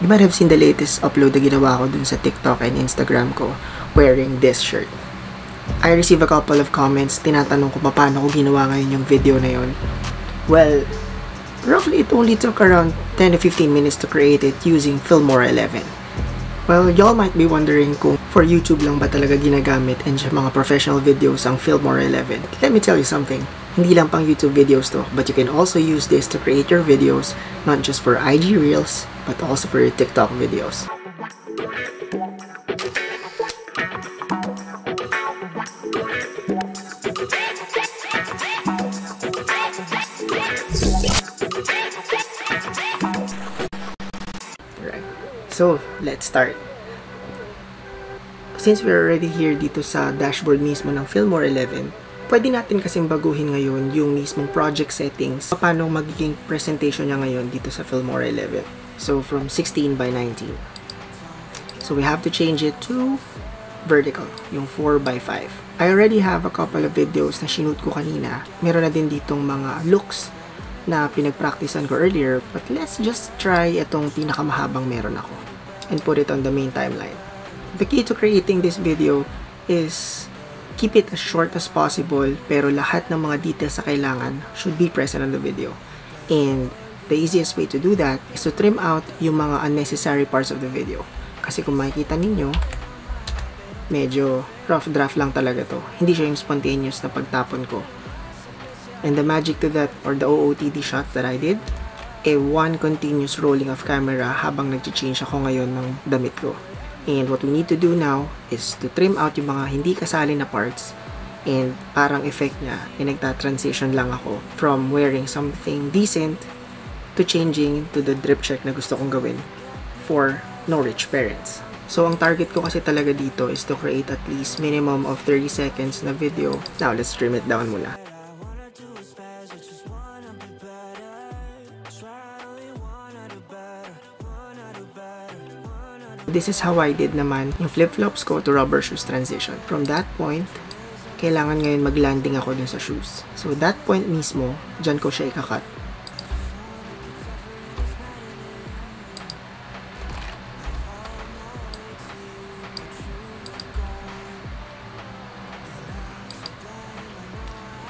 You might have seen the latest upload na ginawa ko dun sa TikTok and Instagram ko wearing this shirt. I received a couple of comments, tinatanong ko pa paano ko ginawa ngayon yung video na yun. Well, roughly it only took around 10 to 15 minutes to create it using Filmora 11. Well, y'all might be wondering kung for YouTube lang ba talaga ginagamit and sa mga professional videos ang Filmora 11. Let me tell you something. Hindi lang pang YouTube videos to, but you can also use this to create your videos, not just for IG Reels, but also for your TikTok videos. Right. So, let's start. Since we're already here dito sa dashboard mismo ng Fillmore 11, pwede natin kasing baguhin ngayon yung mismong project settings. Paano magiging presentation niya ngayon dito sa Fillmore 11. So, from 16 by 19. So, we have to change it to vertical, yung 4 by 5. I already have a couple of videos na shoot ko kanina. Meron na din ditong mga looks na pinagpracticean ko earlier, but let's just try itong pinakamahabang meron ako and put it on the main timeline. The key to creating this video is keep it as short as possible pero lahat ng mga details sa kailangan should be present on the video. And the easiest way to do that is to trim out yung mga unnecessary parts of the video. Kasi kung makikita ninyo, medyo rough draft lang talaga to. Hindi siya yung spontaneous na pagtapon ko. And the magic to that, or the OOTD shot that I did, a one continuous rolling of camera habang nag-change ako ngayon ng damit ko. And what we need to do now is to trim out yung mga hindi kasali na parts and parang effect niya, eh, nagta-transition lang ako from wearing something decent to changing to the drip check na gusto kong gawin for no rich parents. So, ang target ko kasi talaga dito is to create at least minimum of 30 seconds na video. Now, let's trim it down muna. This is how I did naman yung flip-flops ko to rubber shoes transition. From that point, kailangan ngayon mag-landing ako dun sa shoes. So, that point mismo, dyan ko siya ikakat.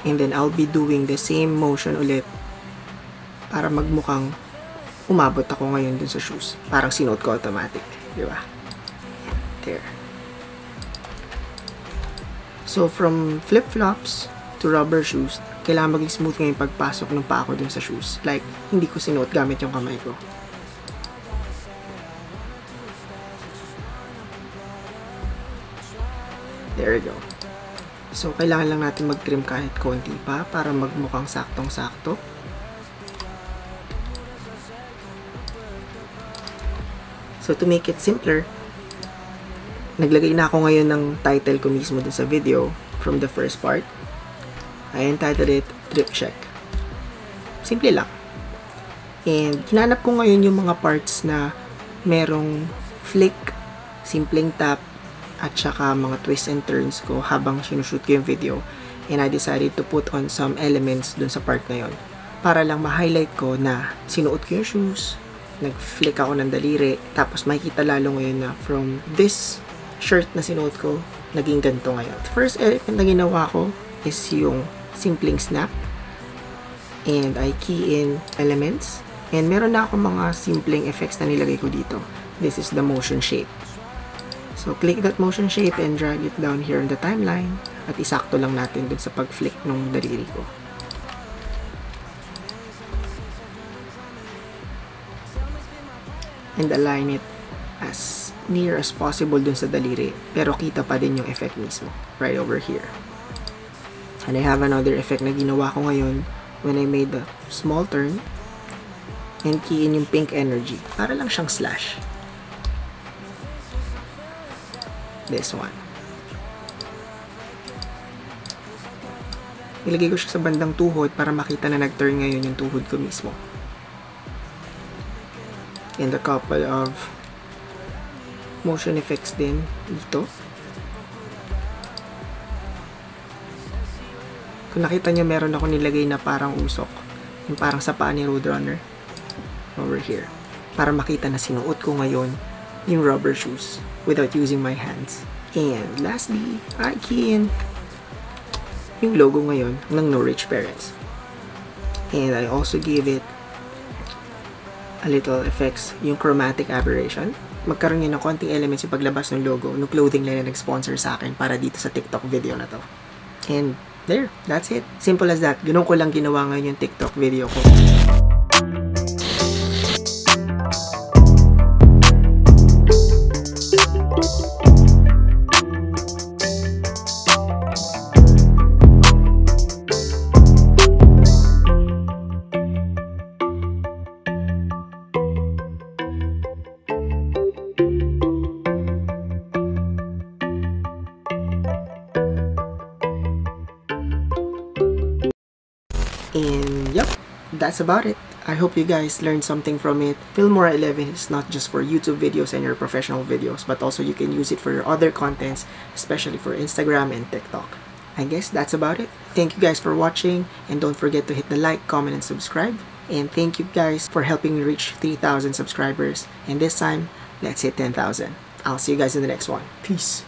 And then, I'll be doing the same motion ulit para magmukhang umabot ako ngayon dun sa shoes. Parang sinuot ko automatic. Di ba? There. So, from flip-flops to rubber shoes, kailangan maging smooth ngayon pagpasok ng pa ako dun sa shoes. Like, hindi ko sinuot gamit yung kamay ko. There we go. So, kailangan lang natin mag-trim kahit konti pa para magmukhang saktong-sakto. So, to make it simpler, naglagay na ako ngayon ng title ko mismo dun sa video from the first part. I entitled it Drip Check. Simple lang. And, hinanap ko ngayon yung mga parts na merong flick, simpleng tap, at saka mga twists and turns ko habang sinushoot ko yung video. And I decided to put on some elements dun sa part na yon para lang ma-highlight ko na sinuot ko yung shoes, nag-flick ako ng daliri, tapos makikita lalo ngayon na from this shirt na sinuot ko, naging ganito ngayon. First element na ginawa ko is yung simpleng snap. And I key in elements. And meron na ako mga simpleng effects na nilagay ko dito. This is the motion shape. So, click that motion shape and drag it down here on the timeline. At isakto lang natin dun sa pag-flick ng daliri ko. And align it as near as possible dun sa daliri pero kita pa din yung effect mismo right over here. And I have another effect na ginawa ko ngayon when I made the small turn and key in yung pink energy. Para lang siyang slash. This one. Ilagay ko siya sa bandang tuhod para makita na nag-turn ngayon yung tuhod ko mismo and a couple of motion effects din dito. Kung nakita nyo, meron ako nilagay na parang usok. Yung parang sa paa ni Roadrunner. Over here. para makita na sinuot ko ngayon yung rubber shoes without using my hands. And lastly, I can yung logo ngayon ng No Rich Parents. And I also gave it a little effects, yung chromatic aberration. Magkaroon yun ng konting elements yung paglabas ng logo ng clothing line na nag-sponsor sa akin para dito sa TikTok video na to. And there, that's it. Simple as that. Ganun ko lang ginawa ngayon yung TikTok video ko. And yep, that's about it. I hope you guys learned something from it. Filmora 11 is not just for YouTube videos and your professional videos, but also you can use it for your other contents, especially for Instagram and TikTok. I guess that's about it. Thank you guys for watching, and don't forget to hit the like, comment, and subscribe. And thank you guys for helping me reach 3,000 subscribers. And this time, let's hit 10,000. I'll see you guys in the next one. Peace.